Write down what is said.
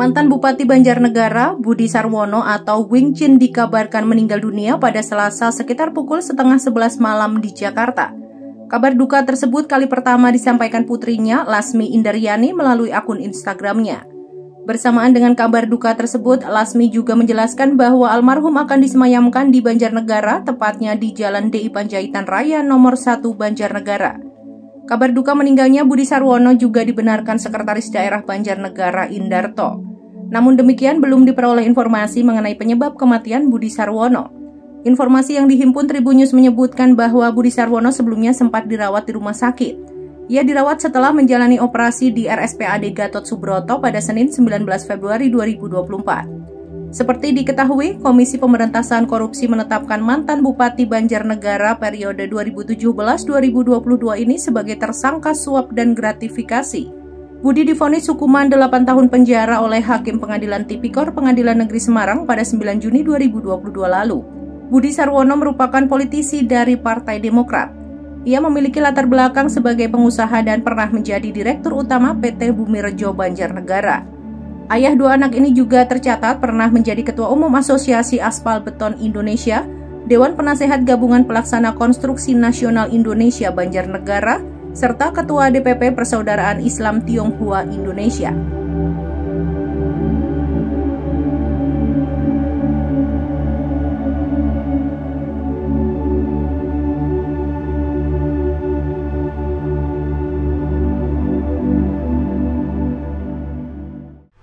Mantan Bupati Banjarnegara, Budi Sarwono atau Wing Chin dikabarkan meninggal dunia pada Selasa sekitar pukul setengah sebelas malam di Jakarta. Kabar duka tersebut kali pertama disampaikan putrinya, Lasmi Indaryani, melalui akun Instagramnya. Bersamaan dengan kabar duka tersebut, Lasmi juga menjelaskan bahwa almarhum akan disemayamkan di Banjarnegara, tepatnya di Jalan DI Panjaitan Raya nomor 1 Banjarnegara. Kabar duka meninggalnya Budi Sarwono juga dibenarkan Sekretaris Daerah Banjarnegara Indarto. Namun demikian belum diperoleh informasi mengenai penyebab kematian Budi Sarwono. Informasi yang dihimpun Tribunnews menyebutkan bahwa Budi Sarwono sebelumnya sempat dirawat di rumah sakit. Ia dirawat setelah menjalani operasi di RSPAD Gatot Subroto pada Senin 19 Februari 2024. Seperti diketahui, Komisi Pemberantasan Korupsi menetapkan mantan Bupati Banjarnegara periode 2017-2022 ini sebagai tersangka suap dan gratifikasi Budi difonis hukuman 8 tahun penjara oleh Hakim Pengadilan Tipikor Pengadilan Negeri Semarang pada 9 Juni 2022 lalu. Budi Sarwono merupakan politisi dari Partai Demokrat. Ia memiliki latar belakang sebagai pengusaha dan pernah menjadi Direktur Utama PT Bumi Rejo Banjarnegara. Ayah dua anak ini juga tercatat pernah menjadi Ketua Umum Asosiasi Aspal Beton Indonesia, Dewan Penasehat Gabungan Pelaksana Konstruksi Nasional Indonesia Banjarnegara, serta Ketua DPP Persaudaraan Islam Tionghoa Indonesia.